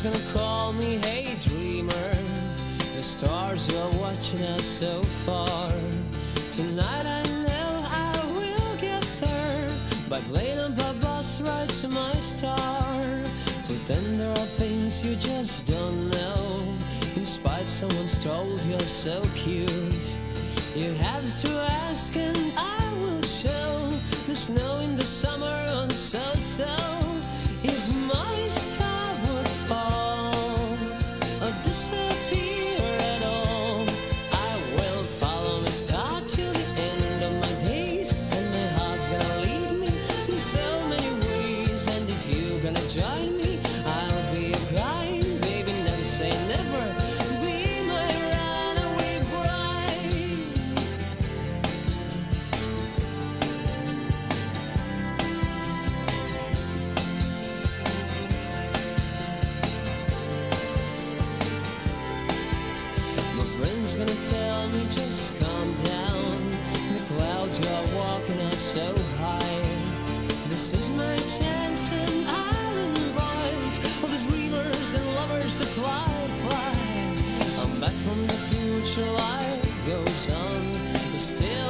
friends gonna call me hey dreamer. The stars are watching us so far. Tonight I know I will get there by playing a bus ride to my star. But then there are things you just don't know. In spite someone's told you're so cute. You have to ask and My friend's gonna tell me just calm down. The clouds you're walking are so high. This is my chance and I'll invite all the dreamers and lovers to fly, fly. I'm back from the future, life goes on. Still